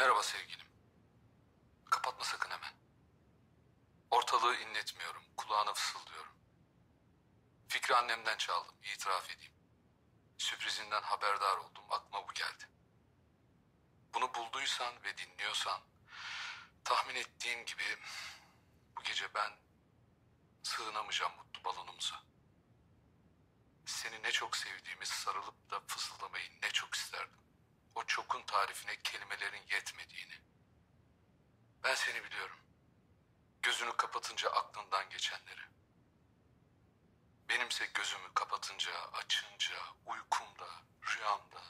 Merhaba sevgilim. Kapatma sakın hemen. Ortalığı inletmiyorum. Kulağına fısıldıyorum. Fikri annemden çaldım. itiraf edeyim. Sürprizinden haberdar oldum. Aklıma bu geldi. Bunu bulduysan ve dinliyorsan tahmin ettiğin gibi bu gece ben sığınamayacağım mutlu balonumuza. Seni ne çok sevdiğimi sarılıp da fısıldamayı ne çok isterdim. O çokun tarifine kelimelerin yetmediğini. Ben seni biliyorum. Gözünü kapatınca aklından geçenleri. Benimse gözümü kapatınca, açınca, uykumda, rüyamda,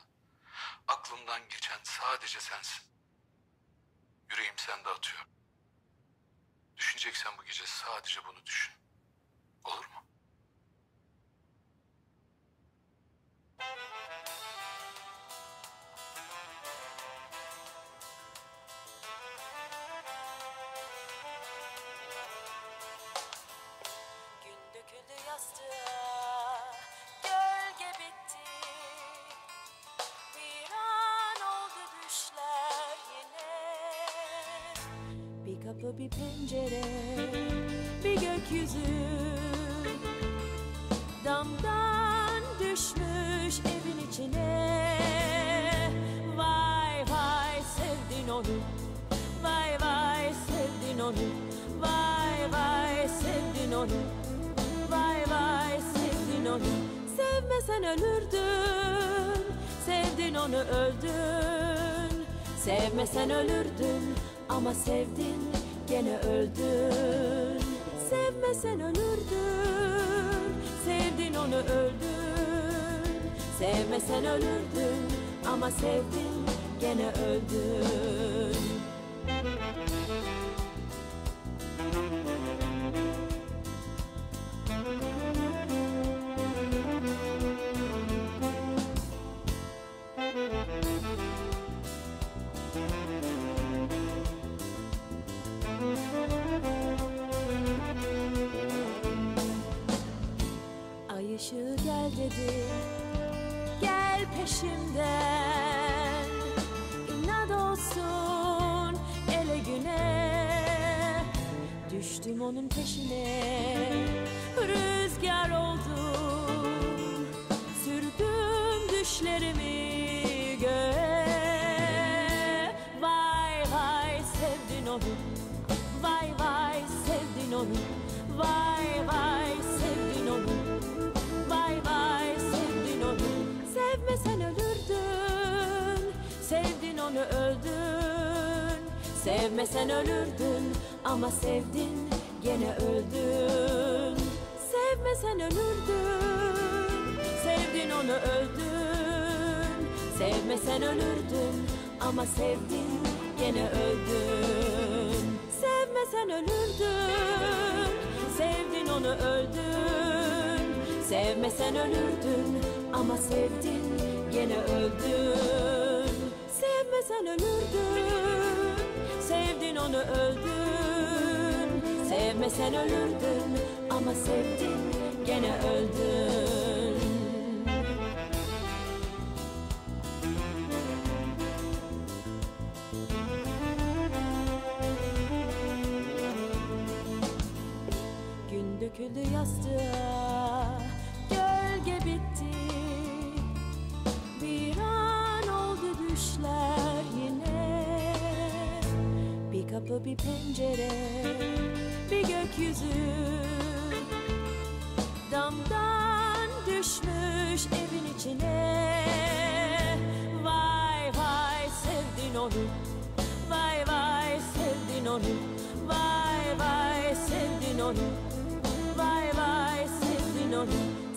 aklımdan geçen sadece sensin. Yüreğim sende atıyor. Düşüneceksen bu gece sadece bunu düşün. Olur mu? Kapı bir pencere, bir gökyüzü. Damdan düşmüş evin içine. Vay vay sevdin onu. Vay vay sevdin onu. Vay vay sevdin onu. Vay vay sevdin onu. Sevmesen ölürdün. Sevdin onu öldün. Sevmesen ölürdün ama sevdin gene öldün. Sevmesen ölürdün. Sevdin onu öldün. Sevmesen ölürdün ama sevdin gene öldün. Ay ışığı gel dedi. Gel peşimden. İnat olsun ele güne. Düştüm onun peşine. Rüzgar oldum Sürdüm düşlerimi göğe. Vay vay sevdin onu. Vay vay sevdin onu. Vay vay Sevmesen ölürdün Ama sevdin gene öldün. Sevmesen ölürdün Sevdin onu öldün. Sevmesen ölürdün Ama sevdin gene öldün. Sevmesen ölürdün Sevdin onu öldün. Sevmesen ölürdün Ama sevdin gene öldün. Sevmesen ölürdün onu öldün. Sevmesen ölürdün Ama sevdin gene öldün. Gün döküldü yastığa Gölge Bir kapı bir pencere Bir gökyüzü. Damdan düşmüş evin içine. Vay vay sevdin onu. Vay vay sevdin onu. Vay vay sevdin onu. Vay vay sevdin onu.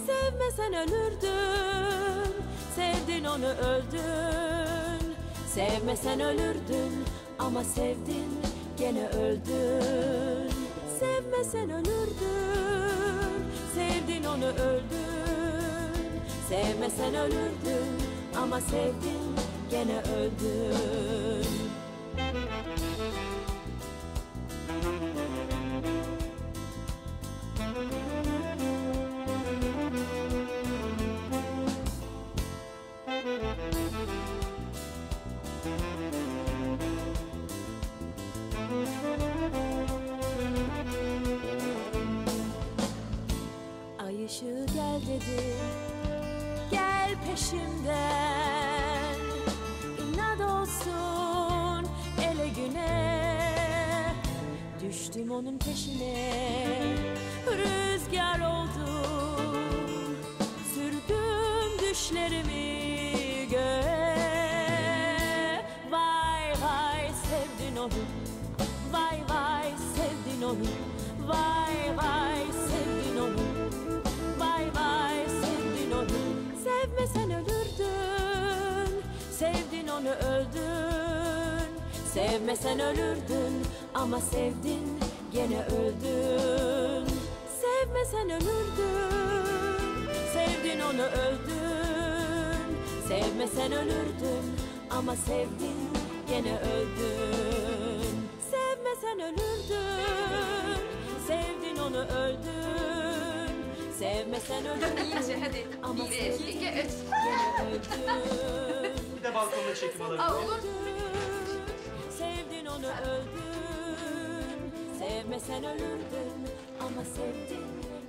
Sevmesen ölürdün. Sevdin onu öldün. Sevmesen ölürdün Ama sevdin gene öldün. Sevmesen ölürdün. Sevdin onu öldün. Sevmesen ölürdün. Ama sevdin gene öldün dedi Gel peşimden. İnat olsun ele güne. Düştüm onun peşine. Rüzgar oldum Sürdüm düşlerimi. Sevmesen ölürdün Sevdin onu öldün. Sevmesen ölürdün Ama sevdin gene öldün. Sevmesen ölürdün Sevdin onu öldün. Sevmesen ölürdün Ama sevdin gene öldün Ölürdün İyice hadi. Ama Bir, sevdin iki, üç. öldün Bir de balkonda çekim alabilir Aa, miyim? olur. Sevdin onu öldün Sevmesen ölürdün Ama sevdin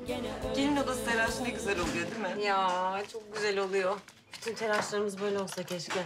gene öldün Gelin odası telaşı ne güzel oluyor değil mi? Ya çok güzel oluyor. Bütün telaşlarımız böyle olsa keşke.